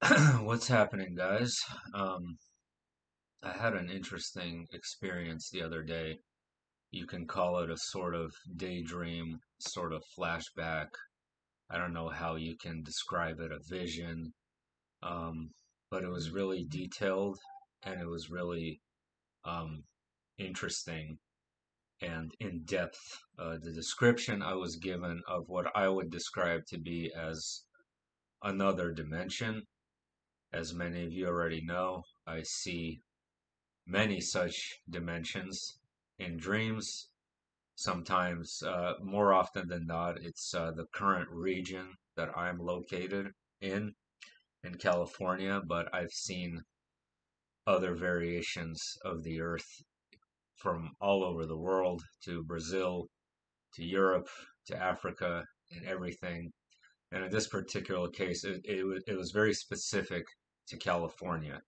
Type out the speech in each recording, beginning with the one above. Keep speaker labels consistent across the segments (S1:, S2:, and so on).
S1: What's happening, guys? Um, I had an interesting experience the other day. You can call it a sort of daydream, sort of flashback. I don't know how you can describe it, a vision. Um, but it was really detailed and it was really um, interesting and in depth. Uh, the description I was given of what I would describe to be as another dimension. As many of you already know, I see many such dimensions in dreams. Sometimes, uh, more often than not, it's uh, the current region that I'm located in, in California, but I've seen other variations of the earth from all over the world to Brazil, to Europe, to Africa, and everything. And in this particular case, it, it, was, it was very specific to California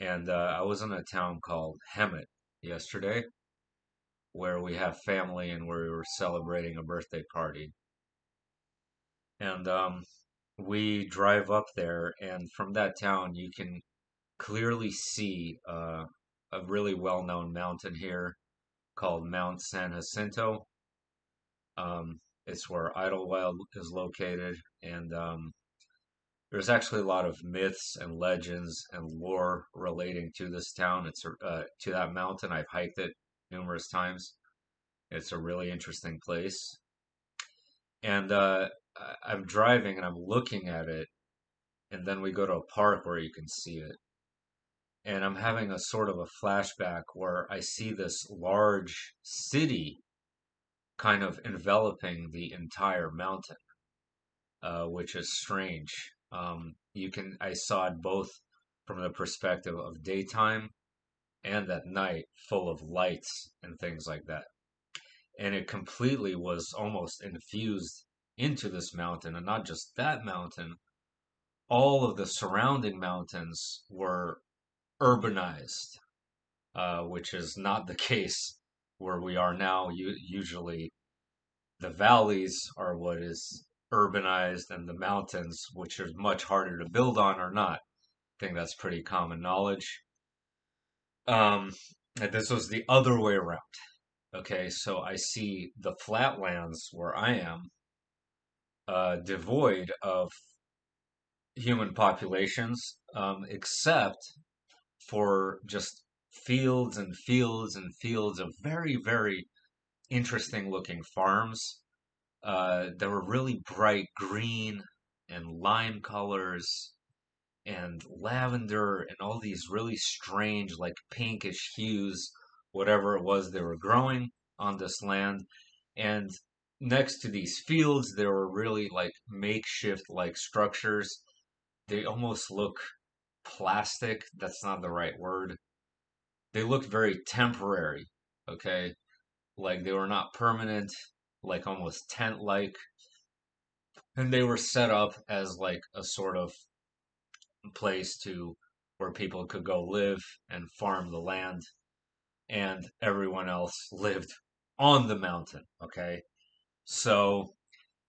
S1: and uh, I was in a town called Hemet yesterday, where we have family and where we were celebrating a birthday party. And um, we drive up there, and from that town, you can clearly see uh, a really well-known mountain here called Mount San Jacinto. Um, it's where Idyllwild is located, and um, there's actually a lot of myths and legends and lore relating to this town. It's uh, to that mountain. I've hiked it numerous times. It's a really interesting place. And uh, I'm driving and I'm looking at it, and then we go to a park where you can see it. And I'm having a sort of a flashback where I see this large city kind of enveloping the entire mountain, uh, which is strange um, you can I saw it both from the perspective of daytime and at night, full of lights and things like that. And it completely was almost infused into this mountain, and not just that mountain. All of the surrounding mountains were urbanized, uh, which is not the case where we are now. You, usually, the valleys are what is urbanized and the mountains, which are much harder to build on, are not. I think that's pretty common knowledge. Um, this was the other way around. Okay, so I see the flatlands where I am uh, devoid of human populations, um, except for just fields and fields and fields of very, very interesting looking farms uh, they were really bright green and lime colors and lavender and all these really strange, like pinkish hues, whatever it was they were growing on this land. And next to these fields, there were really like makeshift like structures. They almost look plastic. That's not the right word. They looked very temporary, okay? Like they were not permanent like almost tent like. And they were set up as like a sort of place to where people could go live and farm the land and everyone else lived on the mountain, okay? So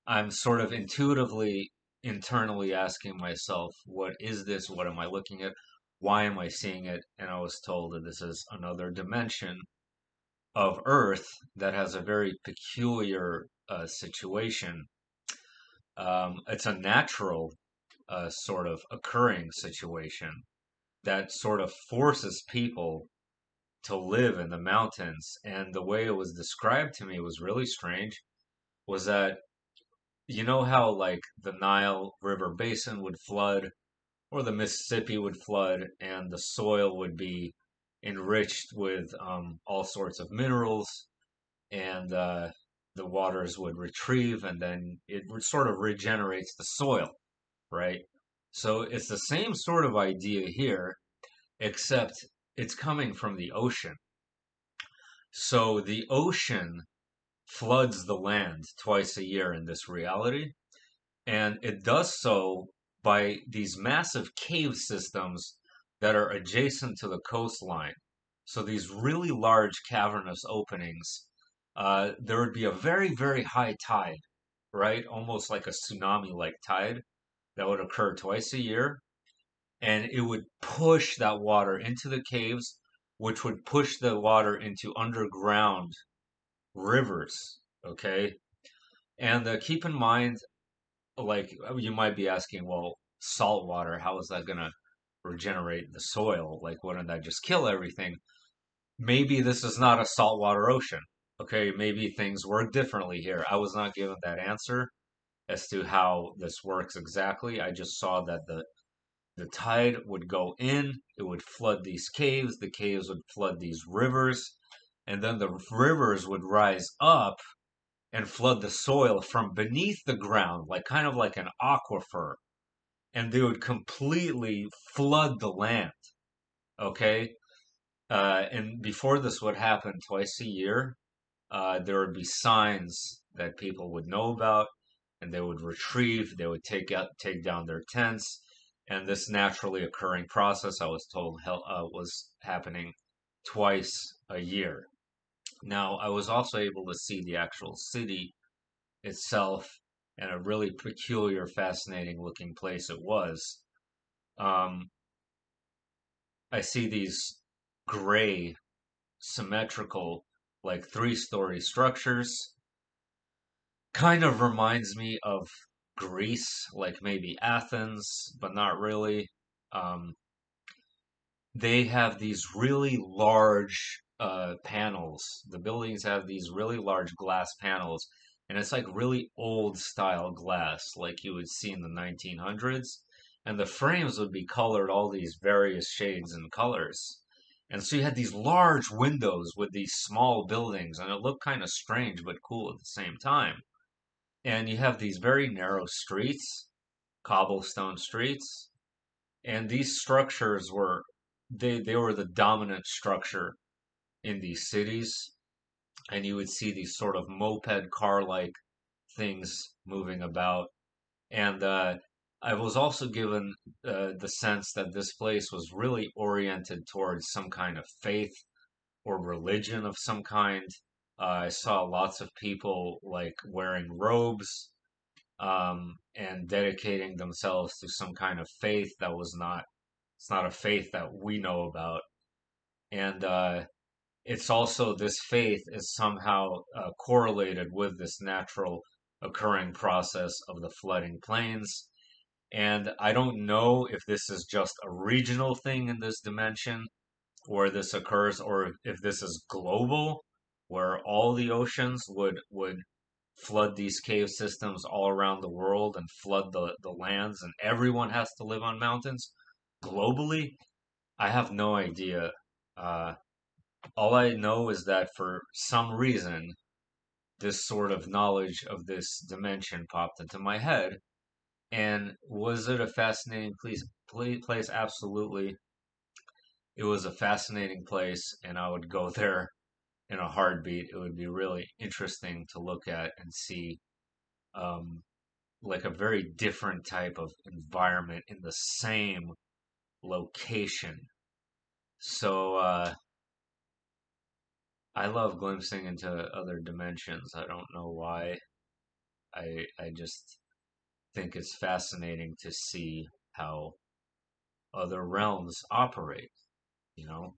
S1: I'm sort of intuitively internally asking myself, what is this? What am I looking at? Why am I seeing it? And I was told that this is another dimension of Earth that has a very peculiar uh, situation. Um, it's a natural uh, sort of occurring situation that sort of forces people to live in the mountains. And the way it was described to me was really strange. Was that you know how like the Nile River basin would flood or the Mississippi would flood and the soil would be enriched with um, all sorts of minerals, and uh, the waters would retrieve, and then it would sort of regenerates the soil, right? So it's the same sort of idea here, except it's coming from the ocean. So the ocean floods the land twice a year in this reality, and it does so by these massive cave systems that are adjacent to the coastline. So these really large cavernous openings, uh, there would be a very, very high tide, right? Almost like a tsunami like tide that would occur twice a year. and it would push that water into the caves, which would push the water into underground rivers. Okay, and uh, keep in mind, like uh, you might be asking, well, salt water, how is that gonna regenerate the soil? Like, wouldn't that just kill everything? Maybe this is not a saltwater ocean. Okay, maybe things work differently here. I was not given that answer as to how this works exactly. I just saw that the the tide would go in, it would flood these caves, the caves would flood these rivers, and then the rivers would rise up and flood the soil from beneath the ground, like kind of like an aquifer, and they would completely flood the land. Okay? Uh, and before this would happen twice a year, uh, there would be signs that people would know about, and they would retrieve, they would take out, take down their tents, and this naturally occurring process, I was told, uh, was happening twice a year. Now, I was also able to see the actual city itself and a really peculiar, fascinating looking place it was. Um, I see these gray, symmetrical, like three story structures. Kind of reminds me of Greece, like maybe Athens, but not really. Um, they have these really large uh, panels. The buildings have these really large glass panels, and it's like really old style glass, like you would see in the 1900s. And the frames would be colored all these various shades and colors. And so you had these large windows with these small buildings, and it looked kind of strange but cool at the same time. And you have these very narrow streets, cobblestone streets, and these structures were they they were the dominant structure in these cities, and you would see these sort of moped car like things moving about. And uh, I was also given uh, the sense that this place was really oriented towards some kind of faith or religion of some kind. Uh, I saw lots of people like wearing robes um, and dedicating themselves to some kind of faith that was not it's not a faith that we know about and uh, it's also this faith is somehow uh, correlated with this natural occurring process of the flooding plains. And I don't know if this is just a regional thing in this dimension where this occurs or if this is global where all the oceans would would flood these cave systems all around the world and flood the, the lands and everyone has to live on mountains globally i have no idea uh, all I know is that for some reason, this sort of knowledge of this dimension popped into my head. And was it a fascinating place? Place, absolutely. It was a fascinating place, and I would go there in a heartbeat. It would be really interesting to look at and see, um, like a very different type of environment in the same location. So, uh, I love glimpsing into other dimensions. I don't know why. I I just think it's fascinating to see how other realms operate, you know?